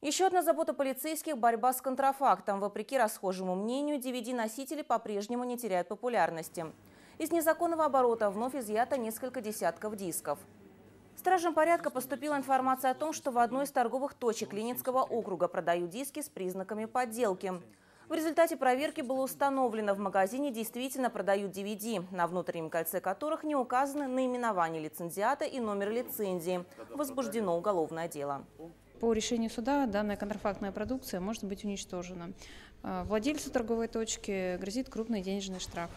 Еще одна забота полицейских – борьба с контрафактом. Вопреки расхожему мнению, DVD-носители по-прежнему не теряют популярности. Из незаконного оборота вновь изъято несколько десятков дисков. Стражам порядка поступила информация о том, что в одной из торговых точек Ленинского округа продают диски с признаками подделки. В результате проверки было установлено, в магазине действительно продают DVD, на внутреннем кольце которых не указаны наименование лицензиата и номер лицензии. Возбуждено уголовное дело. По решению суда данная контрафактная продукция может быть уничтожена. А, Владельцу торговой точки грозит крупный денежный штраф.